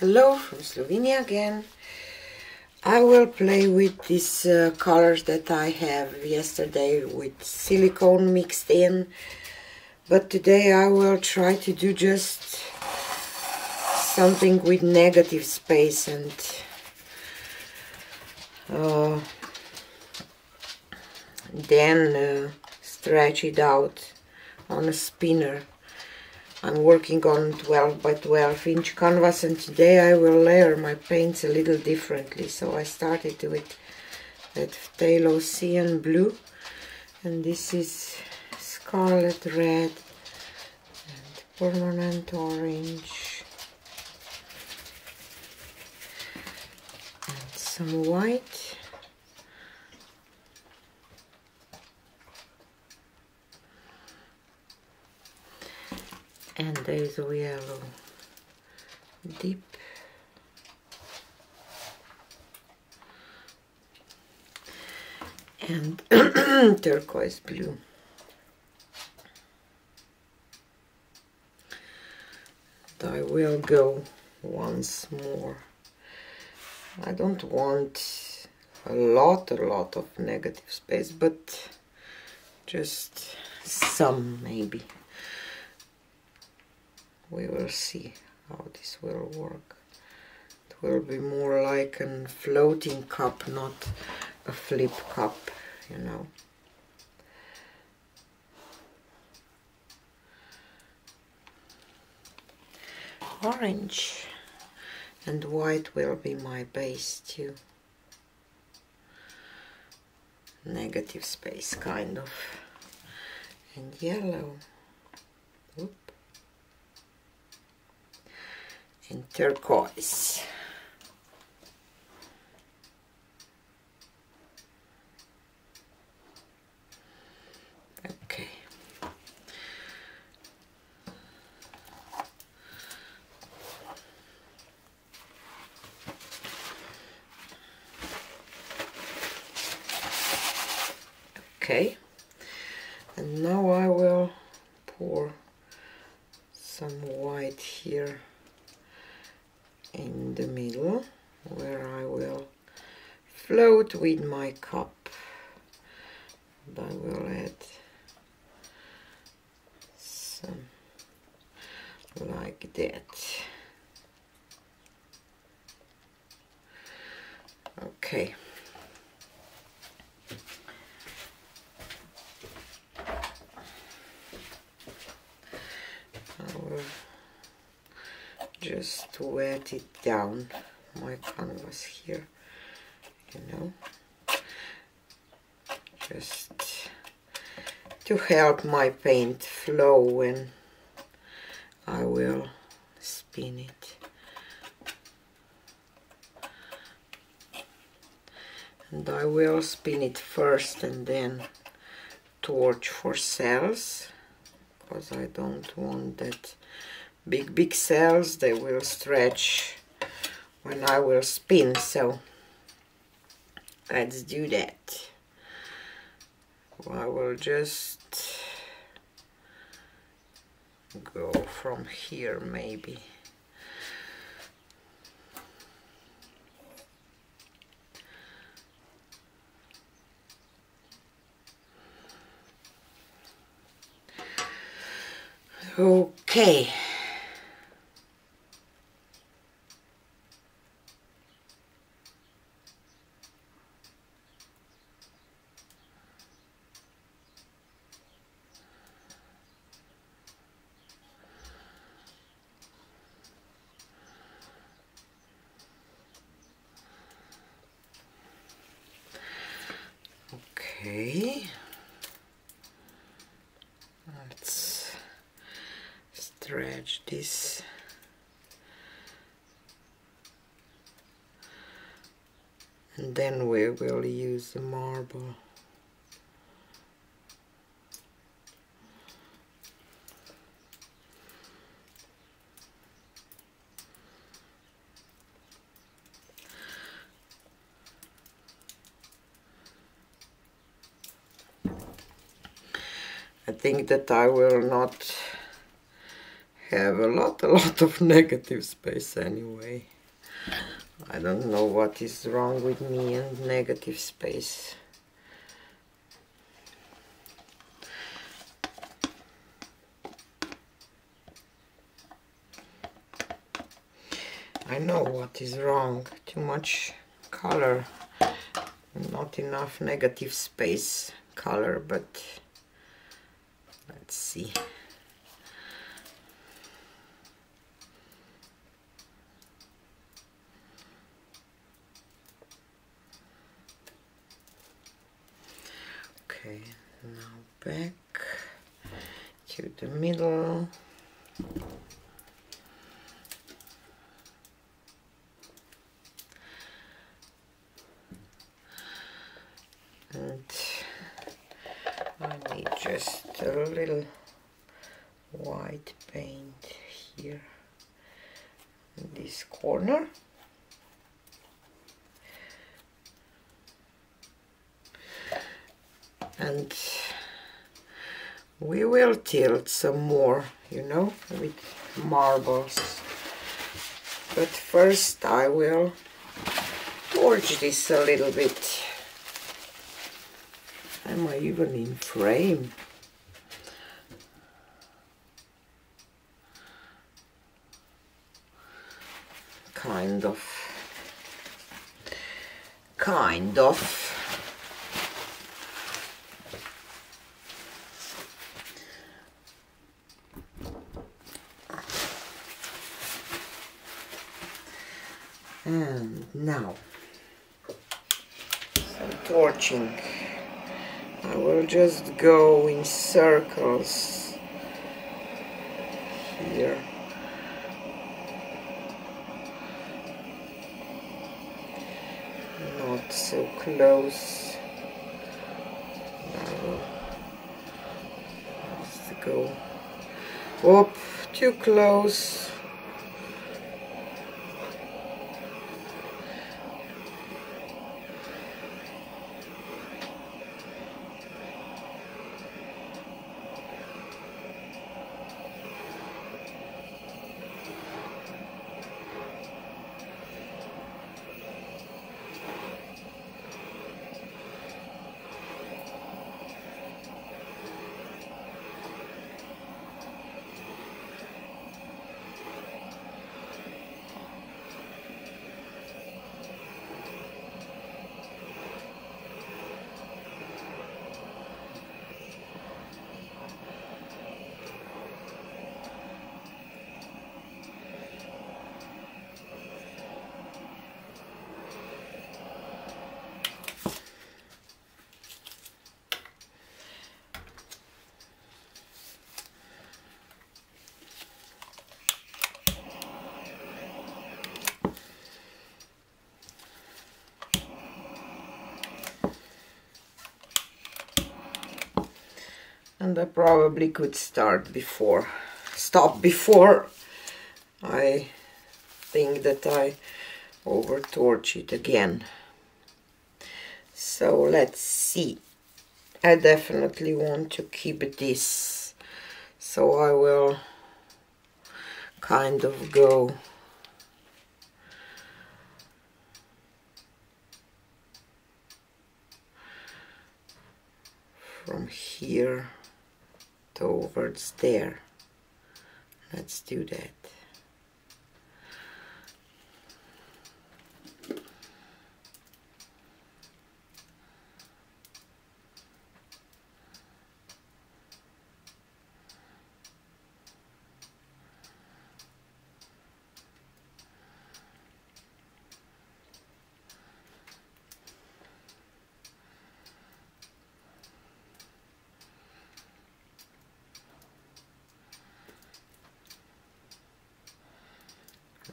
Hello from Slovenia again. I will play with these uh, colors that I have yesterday with silicone mixed in. But today I will try to do just something with negative space and uh, then uh, stretch it out on a spinner. I'm working on 12 by 12 inch canvas and today I will layer my paints a little differently. So I started with that Ocean blue and this is scarlet red and permanent orange and some white and there's a yellow deep and turquoise blue. And I will go once more. I don't want a lot a lot of negative space but just some maybe we will see how this will work. It will be more like a floating cup, not a flip cup, you know. Orange and white will be my base too. Negative space kind of. And yellow. In turquoise. Okay. Okay, and now I will pour some white here in the middle where I will float with my cup. I will add some like that. Okay. I will just wet it down. My canvas here you know. Just to help my paint flow when I will spin it. And I will spin it first and then torch for cells because I don't want that big big cells they will stretch when I will spin so let's do that. I will just go from here maybe. Okay Okay. Let's stretch this. And then we will use the marble. I think that I will not have a lot, a lot of negative space anyway. I don't know what is wrong with me and negative space. I know what is wrong. Too much color. Not enough negative space color, but let's see. Okay, now back to the middle. And I need just a little white paint here in this corner. and we tilt some more you know with marbles. But first I will torch this a little bit. Am I even in frame? Kind of. Kind of and now some torching. I will just go in circles here. Not so close. Let's go. Whoop, too close and I probably could start before stop before I think that I over torch it again. So let's see. I definitely want to keep this. So I will kind of go from here towards there. Let's do that.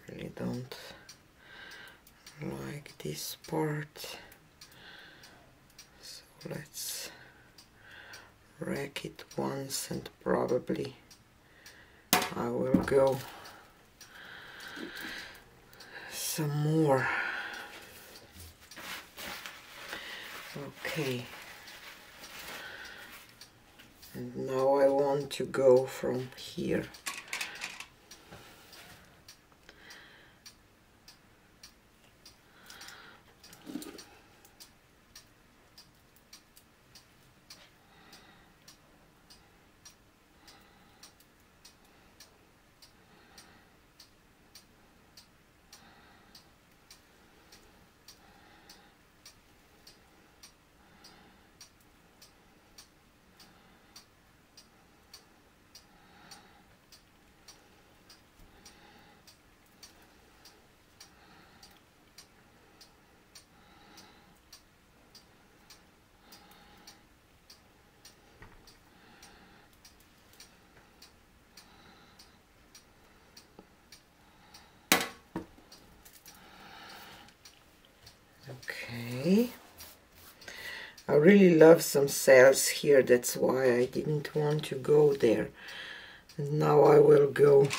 really don't like this part. So let's rack it once and probably I will go some more. Okay. And now I want to go from here I really love some cells here that's why I didn't want to go there. And now I will go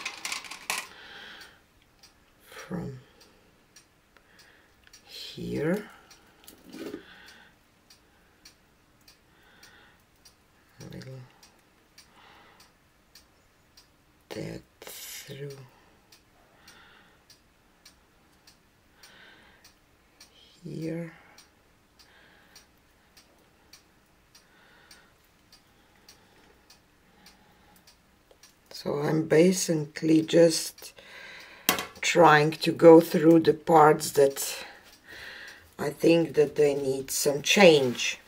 from here. Little that through here so I'm basically just trying to go through the parts that I think that they need some change.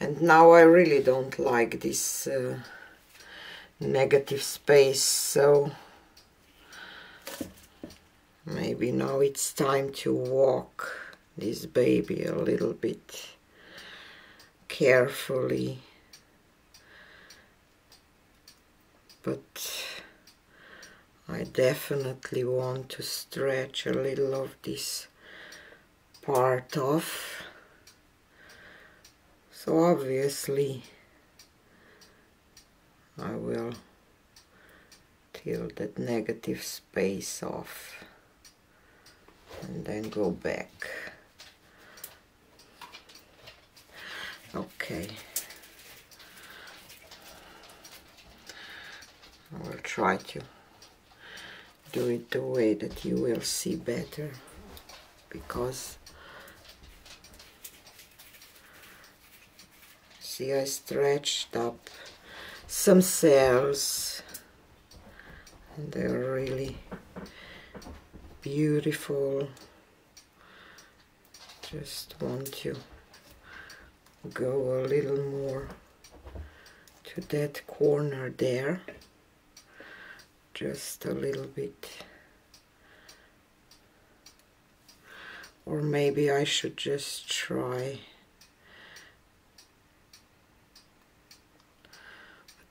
And now I really don't like this uh, negative space so maybe now it's time to walk this baby a little bit carefully but I definitely want to stretch a little of this part off. So obviously I will till that negative space off and then go back. Okay I will try to do it the way that you will see better because see I stretched up some cells and they're really beautiful. Just want to go a little more to that corner there just a little bit or maybe I should just try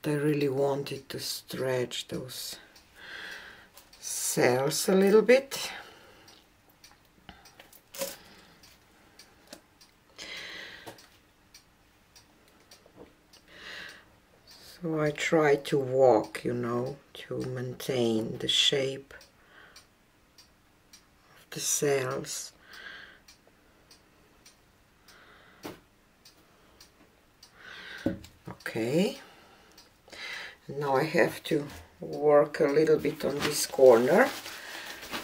but I really wanted to stretch those cells a little bit. So I try to walk, you know, to maintain the shape of the cells. Okay, now I have to work a little bit on this corner.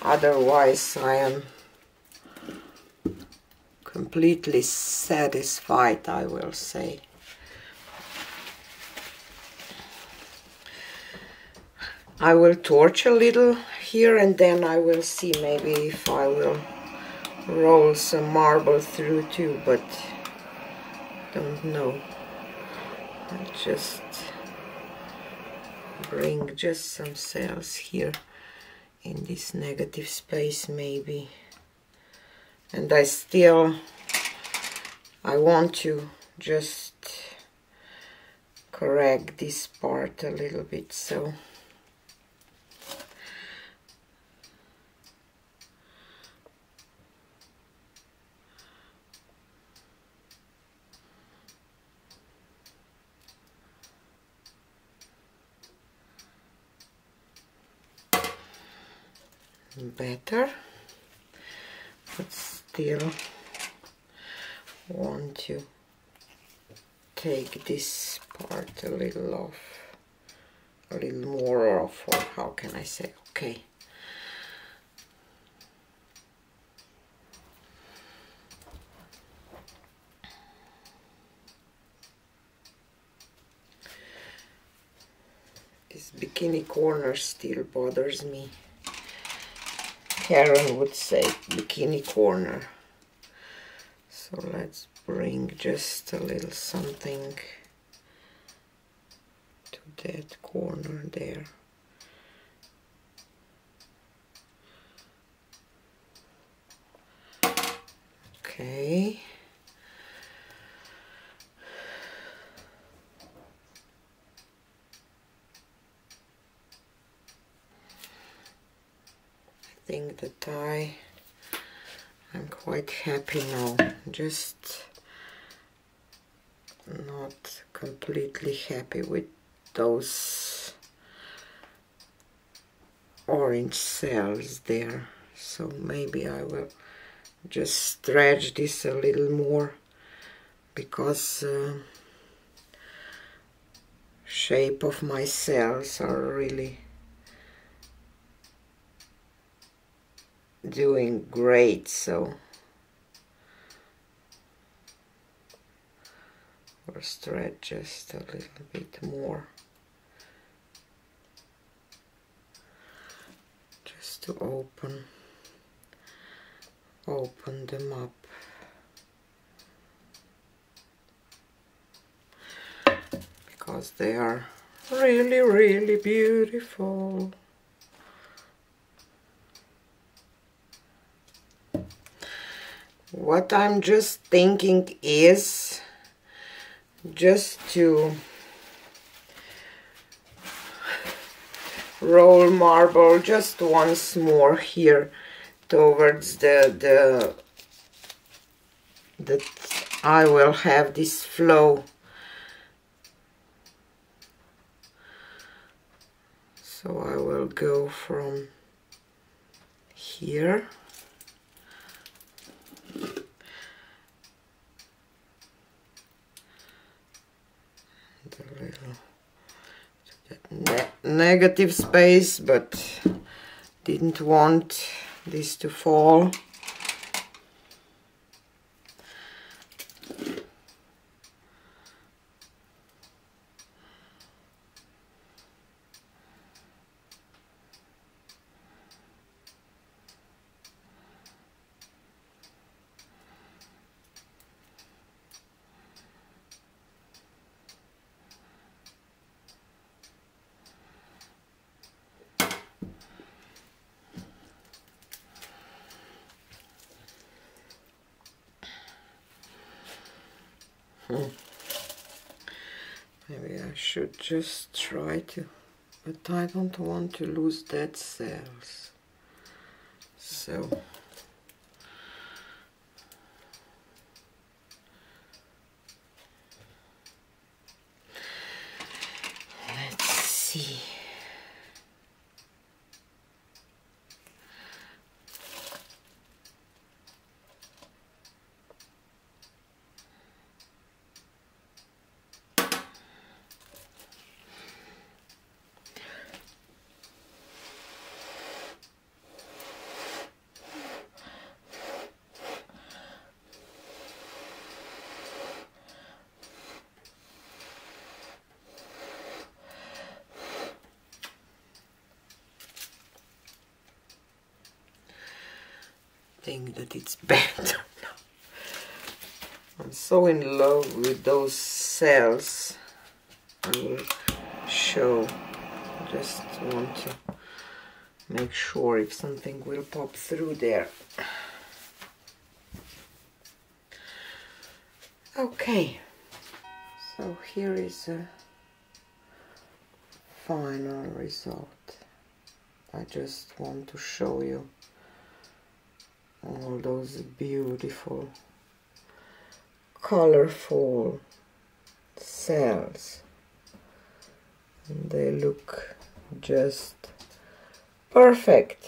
Otherwise I am completely satisfied I will say I will torch a little here and then I will see maybe if I will roll some marble through too but don't know. I just bring just some cells here in this negative space maybe. And I still I want to just correct this part a little bit so better. But still want to take this part a little off a little more off or how can I say okay? This bikini corner still bothers me Karen would say bikini corner. So let's bring just a little something to that corner there. Okay. I I'm quite happy now. Just not completely happy with those orange cells there. So maybe I will just stretch this a little more because uh, shape of my cells are really doing great so. Or stretch just a little bit more. Just to open open them up. Because they are really really beautiful what I'm just thinking is just to roll marble just once more here towards the the that I will have this flow. So I will go from here ne negative space but didn't want this to fall Maybe I should just try to, but I don't want to lose dead cells. So think that it's now. I'm so in love with those cells. I will show. Just want to make sure if something will pop through there. Okay, so here is a final result. I just want to show you Oh, all those beautiful. Colorful cells. And they look just perfect.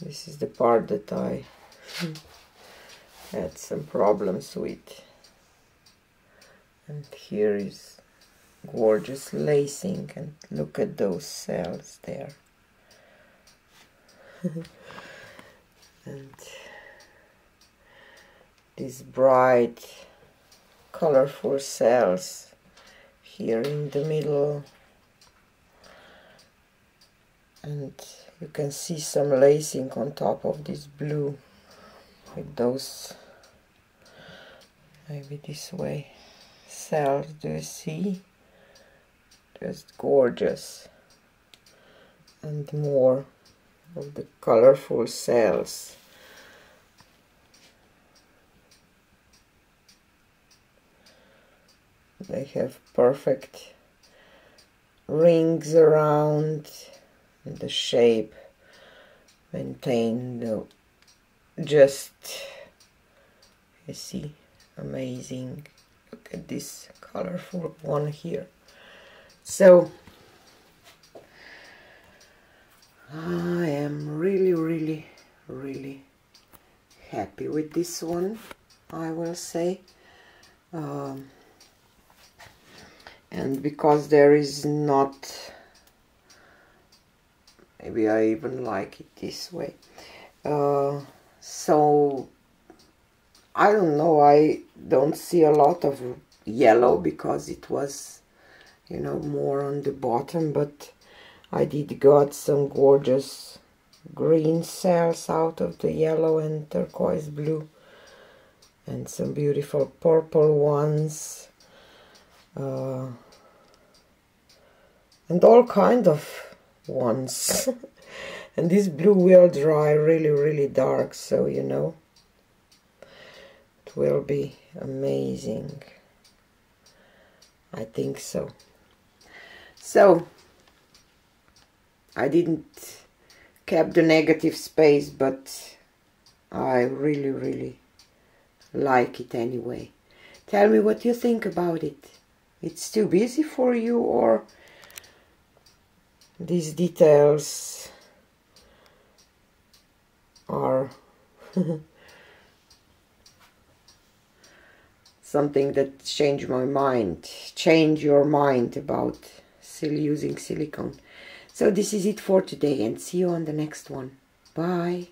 This is the part that I had some problems with. And here is gorgeous lacing and look at those cells there and these bright colorful cells here in the middle. And you can see some lacing on top of this blue with those maybe this way cells do you see? Just gorgeous. And more of the colorful cells. They have perfect rings around the shape maintain the just you see amazing look at this colorful one here so I am really really really happy with this one I will say. Um, and because there is not maybe I even like it this way. Uh, so I don't know I don't see a lot of yellow because it was you know more on the bottom but I did got some gorgeous green cells out of the yellow and turquoise blue and some beautiful purple ones uh, and all kind of ones. And this blue will dry really really dark so you know it will be amazing. I think so. So I didn't kept the negative space but I really really like it anyway. Tell me what you think about it. It's too busy for you or these details are something that changed my mind change your mind about still using silicone so this is it for today and see you on the next one. Bye